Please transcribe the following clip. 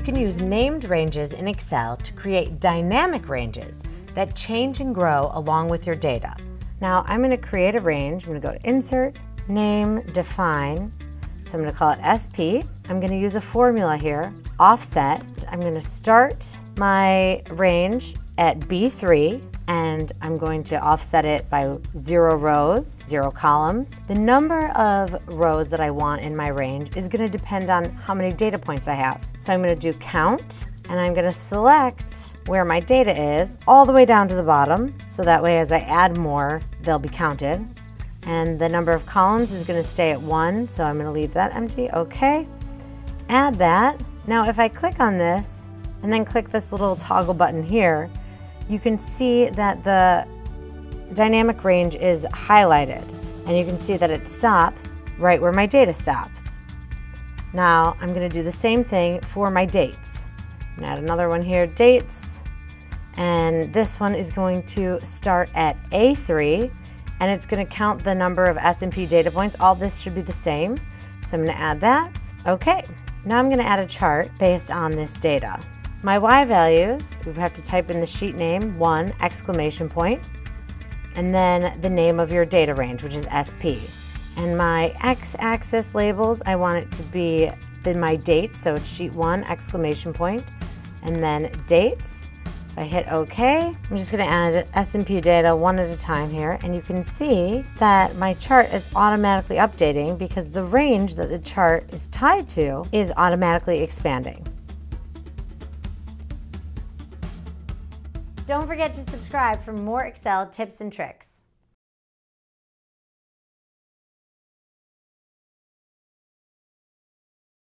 can use named ranges in Excel to create dynamic ranges that change and grow along with your data. Now I'm going to create a range. I'm going to go to Insert, Name, Define. So I'm going to call it SP. I'm going to use a formula here, offset. I'm going to start my range at B3 and I'm going to offset it by zero rows, zero columns. The number of rows that I want in my range is gonna depend on how many data points I have. So I'm gonna do count and I'm gonna select where my data is all the way down to the bottom. So that way as I add more, they'll be counted. And the number of columns is gonna stay at one, so I'm gonna leave that empty, okay. Add that. Now if I click on this and then click this little toggle button here, you can see that the dynamic range is highlighted and you can see that it stops right where my data stops. Now I'm going to do the same thing for my dates. add another one here, dates, and this one is going to start at A3 and it's going to count the number of S&P data points. All this should be the same. So I'm going to add that. Okay, now I'm going to add a chart based on this data. My Y values, we have to type in the sheet name, one exclamation point, and then the name of your data range, which is SP. And my X-axis labels, I want it to be in my date, so it's sheet one exclamation point, and then dates. I hit OK, I'm just going to add S&P data one at a time here, and you can see that my chart is automatically updating because the range that the chart is tied to is automatically expanding. Don't forget to subscribe for more Excel tips and tricks.